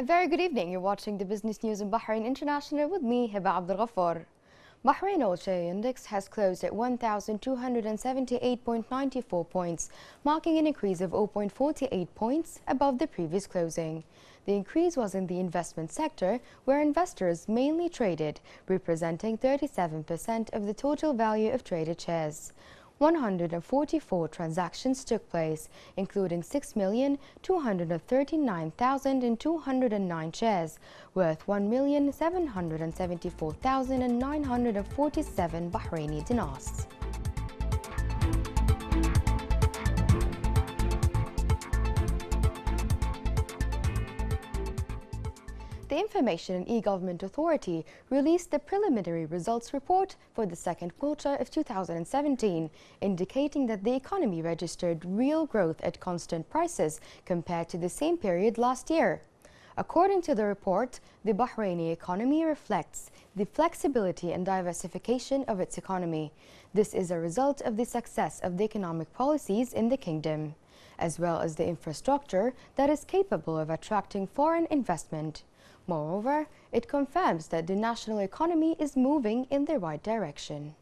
A very good evening. You're watching the business news in Bahrain International with me, Hiba Abdul Ghaffar. Bahrain All Share Index has closed at 1,278.94 points, marking an increase of 0.48 points above the previous closing. The increase was in the investment sector, where investors mainly traded, representing 37% of the total value of traded shares. 144 transactions took place, including 6,239,209 shares, worth 1,774,947 Bahraini dinars. The Information and E-Government Authority released the preliminary results report for the second quarter of 2017, indicating that the economy registered real growth at constant prices compared to the same period last year. According to the report, the Bahraini economy reflects the flexibility and diversification of its economy. This is a result of the success of the economic policies in the kingdom, as well as the infrastructure that is capable of attracting foreign investment. Moreover, it confirms that the national economy is moving in the right direction.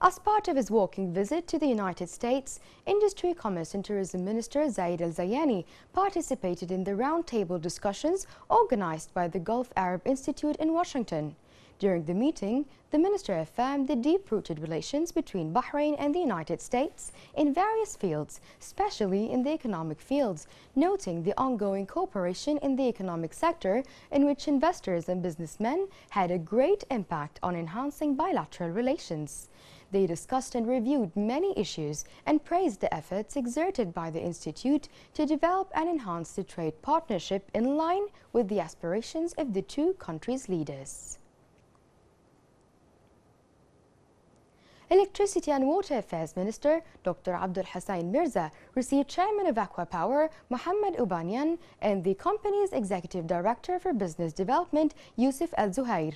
As part of his walking visit to the United States, Industry, Commerce and Tourism Minister Zaid Al-Zayani participated in the roundtable discussions organized by the Gulf Arab Institute in Washington. During the meeting, the minister affirmed the deep-rooted relations between Bahrain and the United States in various fields, especially in the economic fields, noting the ongoing cooperation in the economic sector in which investors and businessmen had a great impact on enhancing bilateral relations. They discussed and reviewed many issues and praised the efforts exerted by the Institute to develop and enhance the trade partnership in line with the aspirations of the two countries' leaders. Electricity and Water Affairs Minister Dr. Abdul Hussein Mirza received Chairman of ACWA Power Mohammed Abunayyan and the company's Executive Director for Business Development Yusuf Al Zuhair.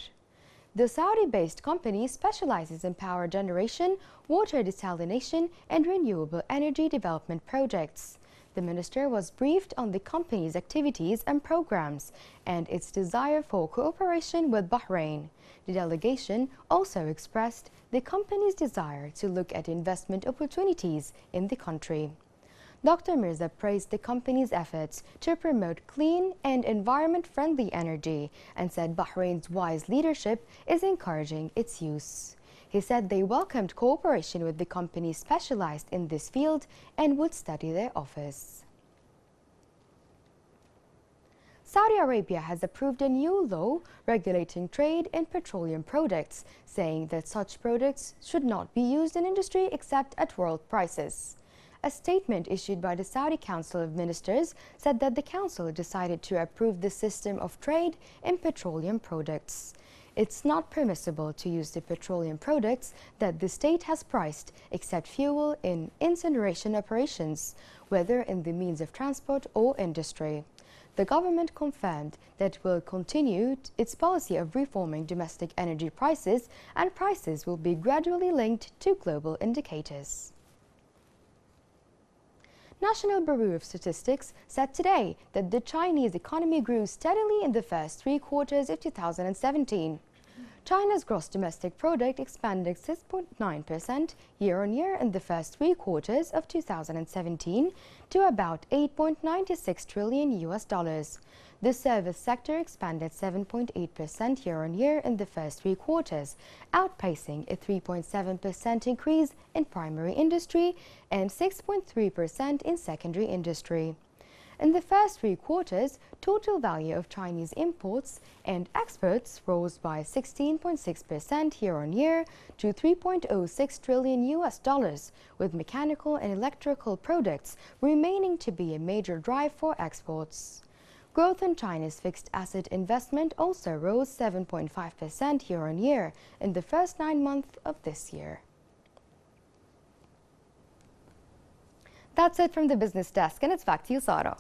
The Saudi-based company specializes in power generation, water desalination and renewable energy development projects. The minister was briefed on the company's activities and programs and its desire for cooperation with Bahrain. The delegation also expressed the company's desire to look at investment opportunities in the country. Dr. Mirza praised the company's efforts to promote clean and environment-friendly energy and said Bahrain's wise leadership is encouraging its use. He said they welcomed cooperation with the companies specialized in this field and would study their offers. Saudi Arabia has approved a new law regulating trade in petroleum products, saying that such products should not be used in industry except at world prices. A statement issued by the Saudi Council of Ministers said that the council decided to approve the system of trade in petroleum products. It's not permissible to use the petroleum products that the state has priced except fuel in incineration operations, whether in the means of transport or industry. The government confirmed that it will continue its policy of reforming domestic energy prices and prices will be gradually linked to global indicators. National Bureau of Statistics said today that the Chinese economy grew steadily in the first three quarters of 2017. China's gross domestic product expanded 6.9% year-on-year in the first three quarters of 2017 to about 8.96 trillion US dollars. The service sector expanded 7.8% year-on-year in the first three quarters, outpacing a 3.7% increase in primary industry and 6.3% in secondary industry. In the first three quarters, total value of Chinese imports and exports rose by 16.6% year-on-year to 3.06 trillion US dollars, with mechanical and electrical products remaining to be a major drive for exports. Growth in China's fixed asset investment also rose 7.5% year-on-year in the first nine months of this year. That's it from the business desk, and it's back to you, Sara.